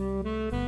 Música